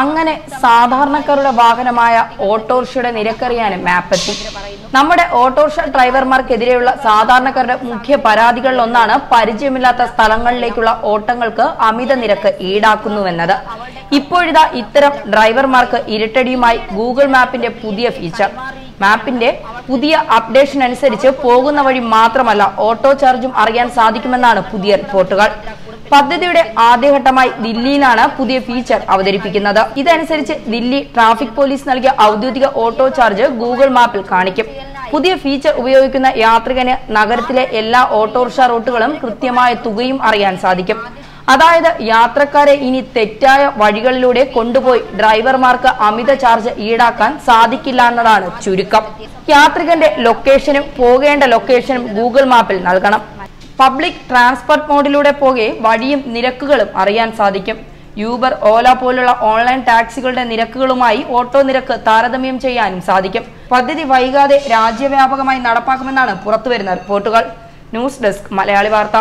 അങ്ങനെ സാധാരണക്കാരുടെ വാഹനമായ ഓട്ടോറിക്ഷയുടെ നിരക്കറിയാനും മാപ്പെത്തി നമ്മുടെ ഓട്ടോറിക്ഷ ഡ്രൈവർമാർക്കെതിരെയുള്ള സാധാരണക്കാരുടെ മുഖ്യ പരാതികളിലൊന്നാണ് പരിചയമില്ലാത്ത സ്ഥലങ്ങളിലേക്കുള്ള ഓട്ടങ്ങൾക്ക് അമിത നിരക്ക് ഈടാക്കുന്നുവെന്നത്. ഇപ്പോഴിതാ ഇത്തരം ഡ്രൈവർമാർക്ക് ഇരട്ടടിയുമായി ഗൂഗിൾ മാപ്പിന്റെ പുതിയ ഫീച്ചർ മാപ്പിന്റെ പുതിയ അപ്ഡേഷൻ അനുസരിച്ച് പോകുന്ന വഴി മാത്രമല്ല ഓട്ടോ ചാർജും അറിയാൻ സാധിക്കുമെന്നാണ് പുതിയ റിപ്പോർട്ടുകൾ. പദ്ധതിയുടെ ആദ്യഘട്ടമായി ദില്ലിയിലാണ് പുതിയ ഫീച്ചർ അവതരിപ്പിക്കുന്നത്. ഇതനുസരിച്ച് ദില്ലി ട്രാഫിക് പോലീസ് നൽകിയ ഔദ്യോഗിക ഓട്ടോ ചാർജ് ഗൂഗിൾ മാപ്പിൽ കാണിക്കും. പുതിയ ഫീച്ചർ ഉപയോഗിക്കുന്ന യാത്രികന് നഗരത്തിലെ എല്ലാ ഓട്ടോറിക്ഷ റൂട്ടുകളും കൃത്യമായ തുകയും അറിയാൻ സാധിക്കും. അതായത് യാത്രക്കാരെ ഇനി തെറ്റായ വഴികളിലൂടെ കൊണ്ടുപോയി ഡ്രൈവർമാർക്ക് അമിത ചാർജ് ഈടാക്കാൻ സാധിക്കില്ല എന്നതാണ് ചുരുക്കം. യാത്രികന്റെ ലൊക്കേഷനും പോകേണ്ട ലൊക്കേഷനും ഗൂഗിൾ മാപ്പിൽ നൽകണം. പബ്ലിക് ട്രാൻസ്പോർട്ട് മോഡിലൂടെ പോകെ വഴിയും നിരക്കുകളും അറിയാൻ സാധിക്കും. യൂബർ ഓല പോലുള്ള ഓൺലൈൻ ടാക്സികളുടെ നിരക്കുകളുമായി ഓട്ടോ നിരക്ക് താരതമ്യം ചെയ്യാനും സാധിക്കും. പദ്ധതി വൈകാതെ രാജ്യവ്യാപകമായി നടപ്പാക്കുമെന്നാണ് പുറത്തുവരുന്ന റിപ്പോർട്ടുകൾ. ന്യൂസ് ഡെസ്ക് മലയാളി വാർത്ത.